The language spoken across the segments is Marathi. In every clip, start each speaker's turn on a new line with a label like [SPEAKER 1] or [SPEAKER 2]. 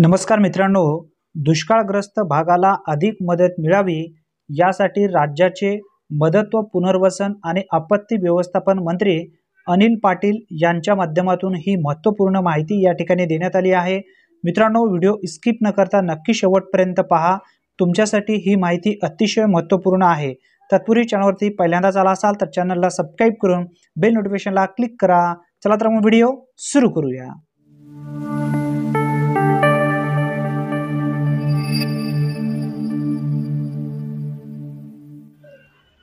[SPEAKER 1] नमस्कार मित्रांनो दुष्काळग्रस्त भागाला अधिक मदत मिळावी यासाठी राज्याचे मदत व पुनर्वसन आणि आपत्ती व्यवस्थापन मंत्री अनिल पाटील यांच्या माध्यमातून ही महत्त्वपूर्ण माहिती या ठिकाणी देण्यात आली आहे. मित्रांनो व्हिडिओ स्किप न करता नक्की शेवटपर्यंत पहा. तुमच्यासाठी ही माहिती अतिशय महत्त्वपूर्ण आहे. तत्पूर्वी चॅनलवरती पहिल्यांदाच आला असाल तर चॅनलला सबस्क्राईब करून बेल नोटिफिकेशनला क्लिक करा. चला तर मग व्हिडिओ सुरू करूया.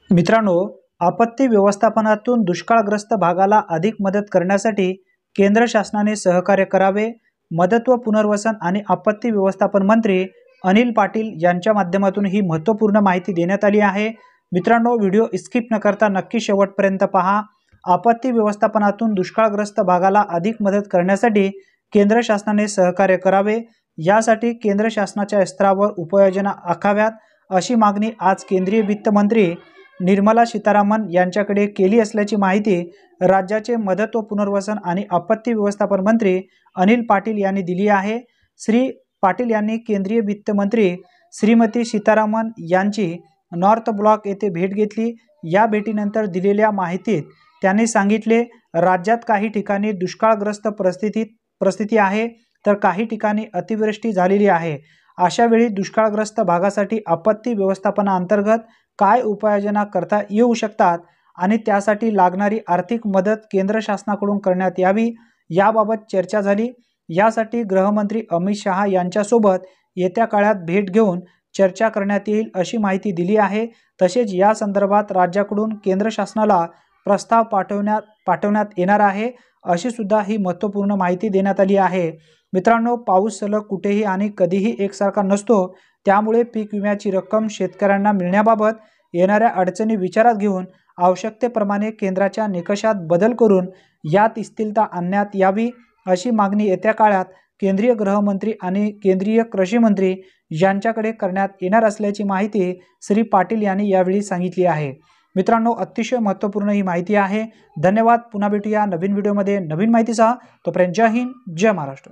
[SPEAKER 1] मित्रांनो आपत्ती व्यवस्थापनातून दुष्काळग्रस्त भागाला अधिक मदत करण्यासाठी केंद्र शासनाने सहकार्य करावे. मदत व पुनर्वसन आणि आपत्ती व्यवस्थापन मंत्री अनिल पाटील यांच्या माध्यमातून ही महत्त्वपूर्ण माहिती देण्यात आली आहे. मित्रांनो व्हिडिओ स्किप न करता नक्की शेवटपर्यंत पहा. आपत्ती व्यवस्थापनातून दुष्काळग्रस्त भागाला अधिक मदत करण्यासाठी केंद्र शासनाने सहकार्य करावे. यासाठी केंद्र शासनाच्या स्तरावर उपाययोजना आखाव्यात अशी मागणी आज केंद्रीय वित्तमंत्री निर्मला सीतारामन यांच्याकडे केली असल्याची माहिती राज्याचे मदत व पुनर्वसन आणि आपत्ती व्यवस्थापन मंत्री अनिल पाटील यांनी दिली आहे. श्री पाटील यांनी केंद्रीय वित्तमंत्री श्रीमती सीतारामन यांची नॉर्थ ब्लॉक येथे भेट घेतली. या भेटीनंतर दिलेल्या माहितीत त्यांनी सांगितले राज्यात काही ठिकाणी दुष्काळग्रस्त परिस्थितीत परिस्थिती आहे तर काही ठिकाणी अतिवृष्टी झालेली आहे. अशा वेळी दुष्काळग्रस्त भागासाठी आपत्ती व्यवस्थापनाअंतर्गत काय उपाययोजना करता येऊ शकतात आणि त्यासाठी लागणारी आर्थिक मदत केंद्र शासनाकडून करण्यात यावी याबाबत चर्चा झाली. यासाठी गृहमंत्री अमित शहा यांच्यासोबत येत्या काळात भेट घेऊन चर्चा करण्यात येईल अशी माहिती दिली आहे. तसेच या संदर्भात राज्याकडून केंद्र शासनाला प्रस्ताव पाठवण्यात पाठवण्यात येणार आहे. अशी सुद्धा ही महत्त्वपूर्ण माहिती देण्यात आली आहे. मित्रांनो पाऊस सलग कुठेही आणि कधीही एकसारखा नसतो त्यामुळे पीक विम्याची रक्कम शेतकऱ्यांना मिळण्याबाबत येणाऱ्या अडचणी विचारात घेऊन आवश्यकतेप्रमाणे केंद्राच्या निकषात बदल करून यात स्थिरता आणण्यात यावी अशी मागणी येत्या काळात केंद्रीय गृहमंत्री आणि केंद्रीय कृषी मंत्री यांच्याकडे करण्यात येणार असल्याची माहिती श्री पाटील यांनी यावेळी सांगितली आहे. मित्रांनो अतिशय महत्त्वपूर्ण ही माहिती आहे. धन्यवाद. पुन्हा भेटूया नवीन व्हिडिओमध्ये. नवीन माहितीसह तोपर्यंत जय हिंद जय महाराष्ट्र.